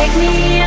Take me